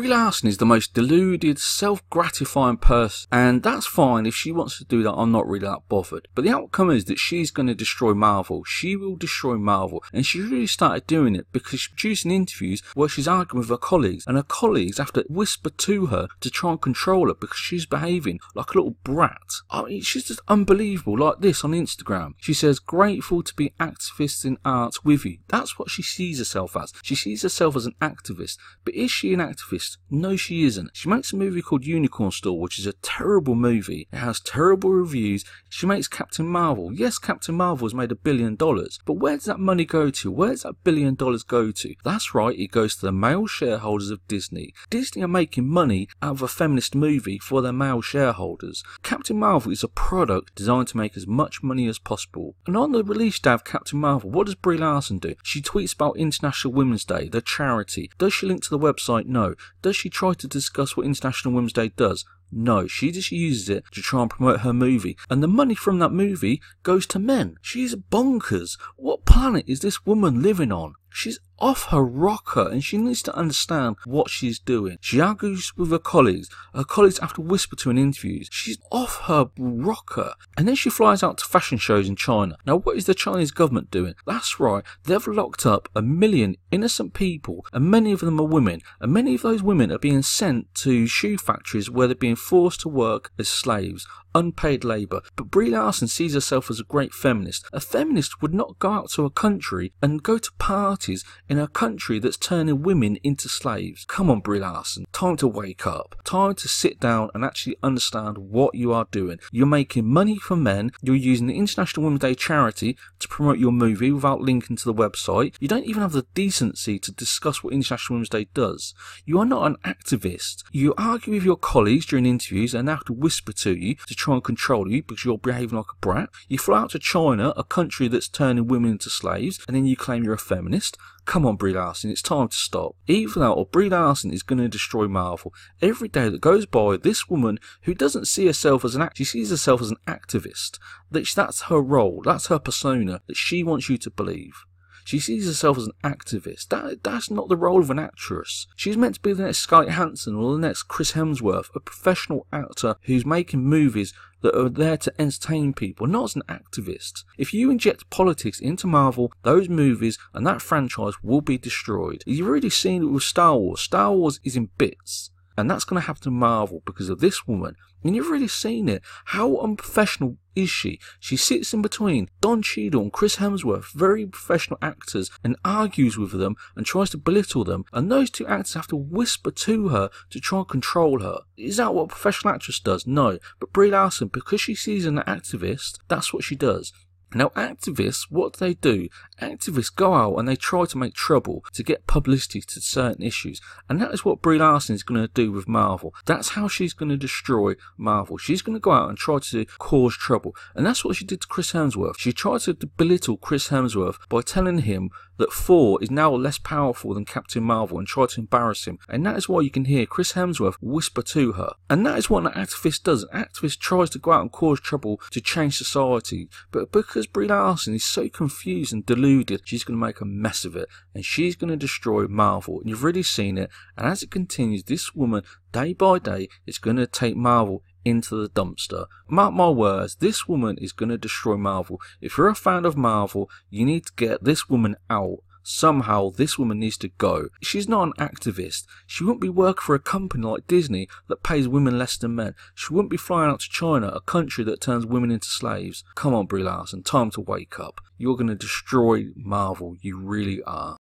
Brie Larson is the most deluded, self-gratifying person, and that's fine if she wants to do that. I'm not really that bothered. But the outcome is that she's going to destroy Marvel. She will destroy Marvel, and she really started doing it because she's producing interviews where she's arguing with her colleagues, and her colleagues have to whisper to her to try and control her because she's behaving like a little brat. I mean, she's just unbelievable. Like this on Instagram, she says, "Grateful to be activists in art with you." That's what she sees herself as. She sees herself as an activist, but is she an activist? No, she isn't. She makes a movie called Unicorn Store, which is a terrible movie. It has terrible reviews. She makes Captain Marvel. Yes, Captain Marvel has made a billion dollars, but where does that money go to? Where does that billion dollars go to? That's right, it goes to the male shareholders of Disney. Disney are making money out of a feminist movie for their male shareholders. Captain Marvel is a product designed to make as much money as possible. And on the release day of Captain Marvel, what does Brie Larson do? She tweets about International Women's Day, the charity. Does she link to the website? No. Does she try to discuss what International Women's Day does? No, she just uses it to try and promote her movie. And the money from that movie goes to men. She's bonkers. What planet is this woman living on? She's off her rocker and she needs to understand what she's doing. She argues with her colleagues. Her colleagues have to whisper to her in interviews. She's off her rocker. And then she flies out to fashion shows in China. Now, what is the Chinese government doing? That's right, they've locked up a million innocent people, and many of them are women. And many of those women are being sent to shoe factories where they're being forced to work as slaves unpaid labour. But Brie Larson sees herself as a great feminist. A feminist would not go out to a country and go to parties in a country that's turning women into slaves. Come on, Brie Larson. Time to wake up. Time to sit down and actually understand what you are doing. You're making money for men. You're using the International Women's Day charity to promote your movie without linking to the website. You don't even have the decency to discuss what International Women's Day does. You are not an activist. You argue with your colleagues during interviews and they have to whisper to you to try and control you because you're behaving like a brat. You fly out to China, a country that's turning women into slaves, and then you claim you're a feminist. Come on, Brie Larson, it's time to stop. Even or Brie Larson is going to destroy Marvel. Every day that goes by, this woman who doesn't see herself as an act, she sees herself as an activist. That's her role, that's her persona that she wants you to believe. She sees herself as an activist. That, that's not the role of an actress. She's meant to be the next Scarlett Johansson or the next Chris Hemsworth, a professional actor who's making movies that are there to entertain people, not as an activist. If you inject politics into Marvel, those movies and that franchise will be destroyed. You've already seen it with Star Wars. Star Wars is in bits. And that's going to happen to Marvel because of this woman. And you've really seen it. How unprofessional is she? She sits in between Don Cheadle and Chris Hemsworth, very professional actors, and argues with them and tries to belittle them. And those two actors have to whisper to her to try and control her. Is that what a professional actress does? No. But Brie Larson, because she sees an activist, that's what she does. Now, activists, what do they do? Activists go out and they try to make trouble to get publicity to certain issues. And that is what Brie Larson is going to do with Marvel. That's how she's going to destroy Marvel. She's going to go out and try to cause trouble. And that's what she did to Chris Hemsworth. She tried to belittle Chris Hemsworth by telling him that Thor is now less powerful than Captain Marvel and try to embarrass him. And that is why you can hear Chris Hemsworth whisper to her. And that is what an activist does. An activist tries to go out and cause trouble to change society. But because Brie Larson is so confused and deluded, she's going to make a mess of it. And she's going to destroy Marvel. And you've really seen it. And as it continues, this woman, day by day, is going to take Marvel into the dumpster. Mark my words, this woman is going to destroy Marvel. If you're a fan of Marvel, you need to get this woman out. Somehow, this woman needs to go. She's not an activist. She wouldn't be working for a company like Disney that pays women less than men. She wouldn't be flying out to China, a country that turns women into slaves. Come on, Brie Larson, time to wake up. You're going to destroy Marvel. You really are.